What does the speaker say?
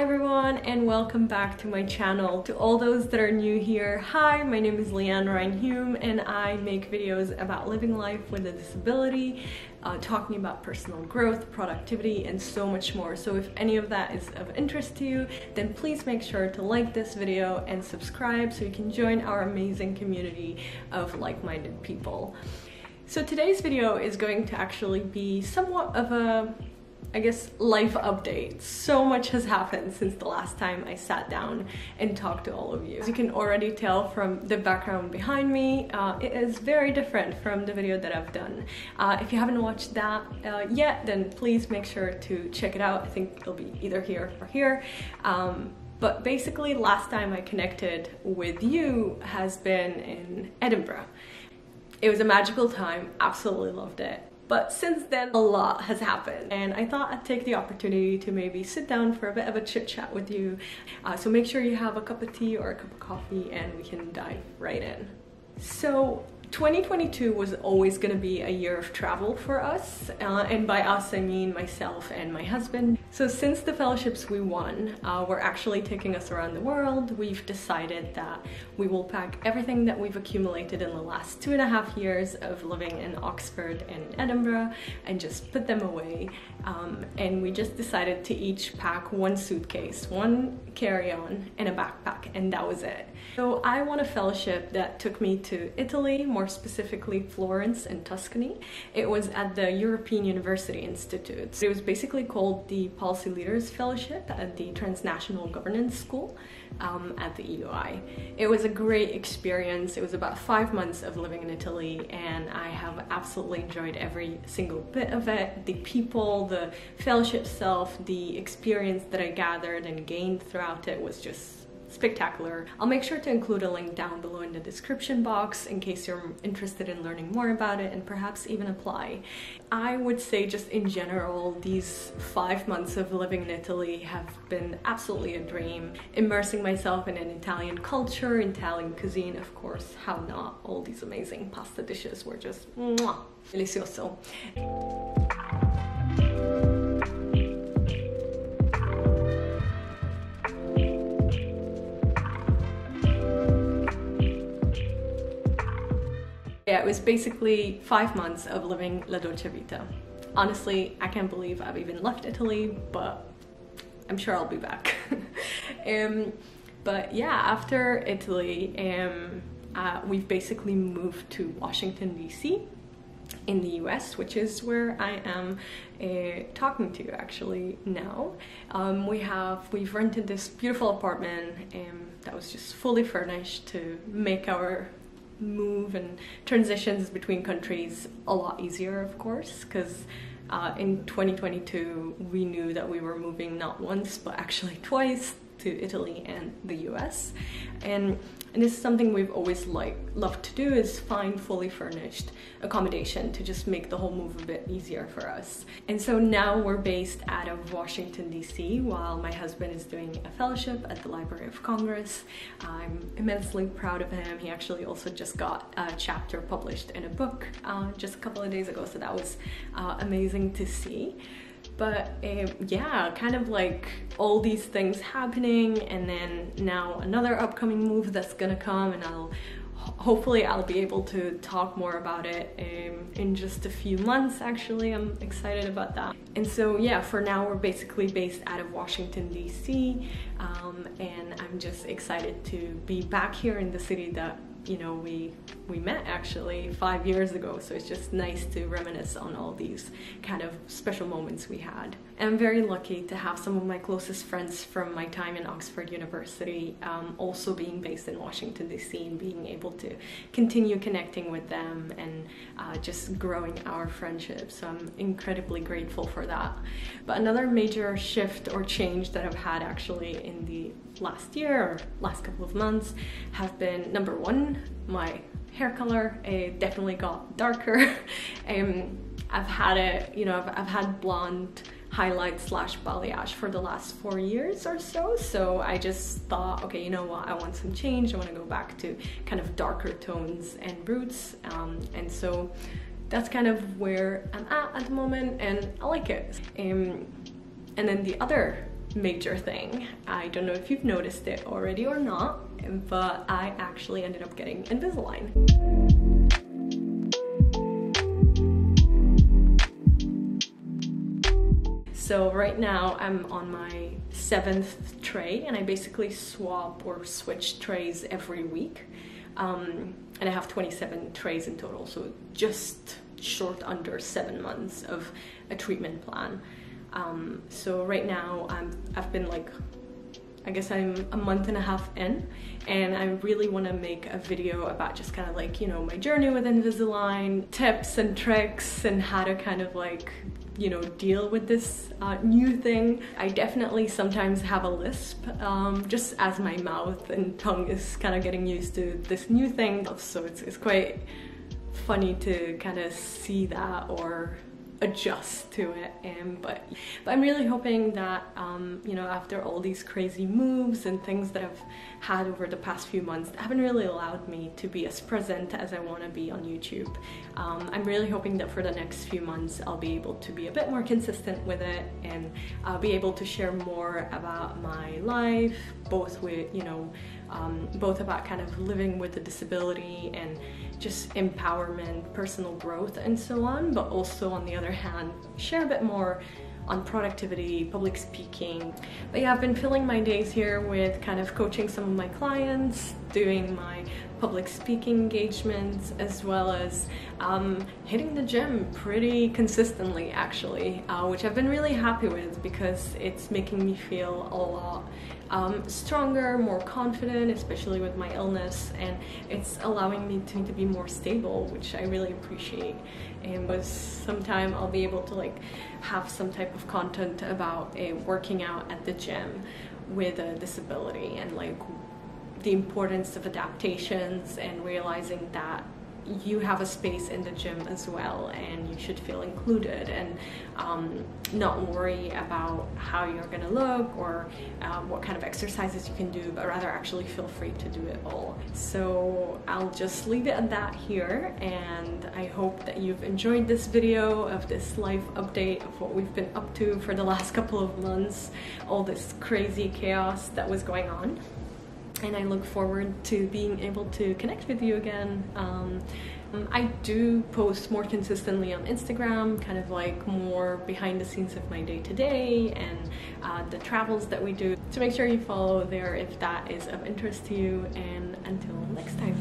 Hi everyone and welcome back to my channel. To all those that are new here, hi, my name is Lian Ryan-Hume and I make videos about living life with a disability, uh, talking about personal growth, productivity, and so much more. So if any of that is of interest to you, then please make sure to like this video and subscribe so you can join our amazing community of like-minded people. So today's video is going to actually be somewhat of a I guess, life update. So much has happened since the last time I sat down and talked to all of you. As you can already tell from the background behind me, uh, it is very different from the video that I've done. Uh, if you haven't watched that uh, yet, then please make sure to check it out. I think it'll be either here or here. Um, but basically, last time I connected with you has been in Edinburgh. It was a magical time, absolutely loved it. But since then, a lot has happened, and I thought I'd take the opportunity to maybe sit down for a bit of a chit chat with you. Uh, so make sure you have a cup of tea or a cup of coffee, and we can dive right in. So, 2022 was always going to be a year of travel for us, uh, and by us I mean myself and my husband. So since the fellowships we won uh, were actually taking us around the world, we've decided that we will pack everything that we've accumulated in the last two and a half years of living in Oxford and Edinburgh and just put them away. Um, and we just decided to each pack one suitcase, one carry-on, and a backpack, and that was it. So I won a fellowship that took me to Italy, more specifically Florence and Tuscany. It was at the European University Institute. It was basically called the Policy Leaders Fellowship at the Transnational Governance School um, at the EUI. It was a great experience. It was about five months of living in Italy and I have absolutely enjoyed every single bit of it. The people, the fellowship itself, the experience that I gathered and gained throughout it was just spectacular. I'll make sure to include a link down below in the description box in case you're interested in learning more about it and perhaps even apply. I would say just in general, these five months of living in Italy have been absolutely a dream. Immersing myself in an Italian culture, Italian cuisine, of course, how not? All these amazing pasta dishes were just mwah, delicioso. Yeah, it was basically five months of living La Dolce Vita. Honestly, I can't believe I've even left Italy, but I'm sure I'll be back. um, but yeah, after Italy, um, uh, we've basically moved to Washington, D.C. in the US, which is where I am uh, talking to you actually now. Um, we have, we've rented this beautiful apartment um, that was just fully furnished to make our move and transitions between countries a lot easier, of course, because uh, in 2022 we knew that we were moving not once but actually twice to Italy and the US. And, and this is something we've always like loved to do is find fully furnished accommodation to just make the whole move a bit easier for us. And so now we're based out of Washington DC while my husband is doing a fellowship at the Library of Congress. I'm immensely proud of him. He actually also just got a chapter published in a book uh, just a couple of days ago, so that was uh, amazing to see but um, yeah kind of like all these things happening and then now another upcoming move that's gonna come and I'll hopefully I'll be able to talk more about it um, in just a few months actually. I'm excited about that. And so yeah for now we're basically based out of Washington DC um, and I'm just excited to be back here in the city that you know we we met actually five years ago. So it's just nice to reminisce on all these kind of special moments we had. I'm very lucky to have some of my closest friends from my time in Oxford University um, also being based in Washington DC and being able to continue connecting with them and uh, just growing our friendship. So I'm incredibly grateful for that. But another major shift or change that I've had actually in the last year or last couple of months have been number one my hair color. It definitely got darker. Um, I've had it you know I've, I've had blonde highlight slash balayage for the last four years or so. So I just thought okay you know what? I want some change. I want to go back to kind of darker tones and roots. Um, and so that's kind of where I'm at at the moment and I like it. Um, and then the other major thing. I don't know if you've noticed it already or not, but I actually ended up getting Invisalign. So right now I'm on my seventh tray and I basically swap or switch trays every week. Um, and I have 27 trays in total, so just short under seven months of a treatment plan. Um, so right now I'm I've been like I guess I'm a month and a half in and I really want to make a video about just kind of like you know my journey with Invisalign tips and tricks and how to kind of like you know deal with this uh, new thing. I definitely sometimes have a lisp um, just as my mouth and tongue is kind of getting used to this new thing. So it's, it's quite funny to kind of see that or adjust to it and but but I'm really hoping that um, you know after all these crazy moves and things that I've had over the past few months that haven't really allowed me to be as present as I want to be on YouTube. Um, I'm really hoping that for the next few months I'll be able to be a bit more consistent with it and I'll be able to share more about my life both with you know um, both about kind of living with a disability and just empowerment, personal growth, and so on, but also on the other hand, share a bit more on productivity, public speaking. But yeah, I've been filling my days here with kind of coaching some of my clients, doing my public speaking engagements, as well as um, hitting the gym pretty consistently actually, uh, which I've been really happy with because it's making me feel a lot um, stronger, more confident, especially with my illness, and it's allowing me to, to be more stable, which I really appreciate. And was sometime I'll be able to like have some type of content about a working out at the gym with a disability and like the importance of adaptations and realizing that you have a space in the gym as well and you should feel included. And um, not worry about how you're gonna look or um, what kind of exercises you can do but rather actually feel free to do it all. So I'll just leave it at that here and I hope that you've enjoyed this video of this life update of what we've been up to for the last couple of months all this crazy chaos that was going on and I look forward to being able to connect with you again. Um, I do post more consistently on Instagram, kind of like more behind the scenes of my day to day and uh, the travels that we do. So make sure you follow there if that is of interest to you. And until next time.